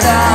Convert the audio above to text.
찾아